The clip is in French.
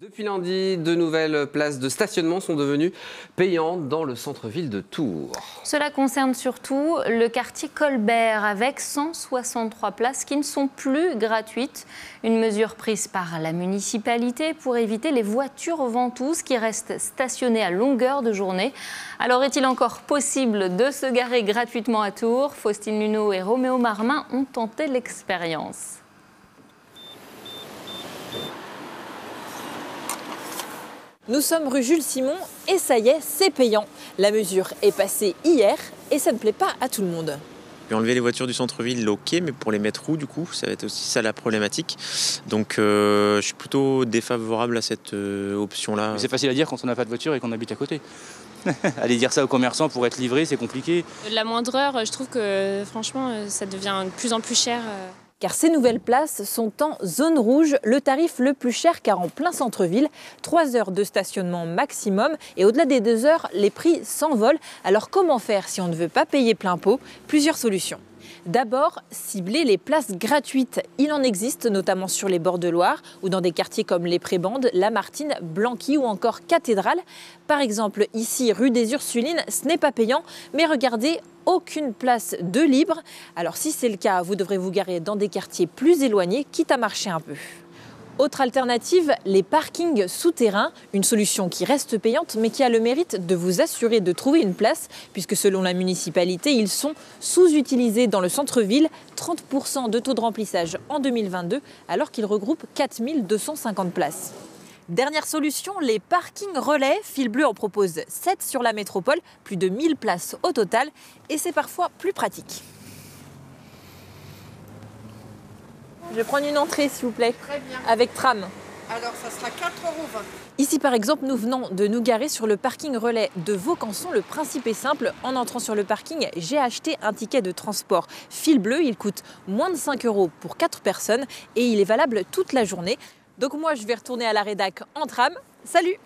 Depuis lundi, de nouvelles places de stationnement sont devenues payantes dans le centre-ville de Tours. Cela concerne surtout le quartier Colbert avec 163 places qui ne sont plus gratuites. Une mesure prise par la municipalité pour éviter les voitures ventouses qui restent stationnées à longueur de journée. Alors est-il encore possible de se garer gratuitement à Tours? Faustine Luneau et Roméo Marmin ont tenté l'expérience. Nous sommes rue Jules Simon et ça y est, c'est payant. La mesure est passée hier et ça ne plaît pas à tout le monde. Enlever les voitures du centre-ville, ok, mais pour les mettre où du coup? Ça va être aussi ça la problématique. Donc euh, je suis plutôt défavorable à cette euh, option-là. C'est facile à dire quand on n'a pas de voiture et qu'on habite à côté. Aller dire ça aux commerçants pour être livré, c'est compliqué. La moindre heure, je trouve que franchement, ça devient de plus en plus cher. Car ces nouvelles places sont en zone rouge, le tarif le plus cher car en plein centre-ville, 3 heures de stationnement maximum et au-delà des 2 heures, les prix s'envolent. Alors comment faire si on ne veut pas payer plein pot? Plusieurs solutions. D'abord, cibler les places gratuites. Il en existe notamment sur les bords de Loire ou dans des quartiers comme les Prébandes, Lamartine, Blanqui ou encore Cathédrale. Par exemple, ici, rue des Ursulines, ce n'est pas payant, mais regardez, aucune place de libre. Alors si c'est le cas, vous devrez vous garer dans des quartiers plus éloignés, quitte à marcher un peu. Autre alternative, les parkings souterrains, une solution qui reste payante mais qui a le mérite de vous assurer de trouver une place, puisque selon la municipalité, ils sont sous-utilisés dans le centre-ville, 30% de taux de remplissage en 2022, alors qu'ils regroupent 4250 places. Dernière solution, les parkings relais. Fil Bleu en propose 7 sur la métropole, plus de 1000 places au total, et c'est parfois plus pratique. Je vais prendre une entrée, s'il vous plaît, Très bien. avec tram. Alors, ça sera 4,20 euros. Ici, par exemple, nous venons de nous garer sur le parking relais de Vaucanson. Le principe est simple. En entrant sur le parking, j'ai acheté un ticket de transport fil bleu. Il coûte moins de 5 euros pour 4 personnes et il est valable toute la journée. Donc moi, je vais retourner à la rédac en tram. Salut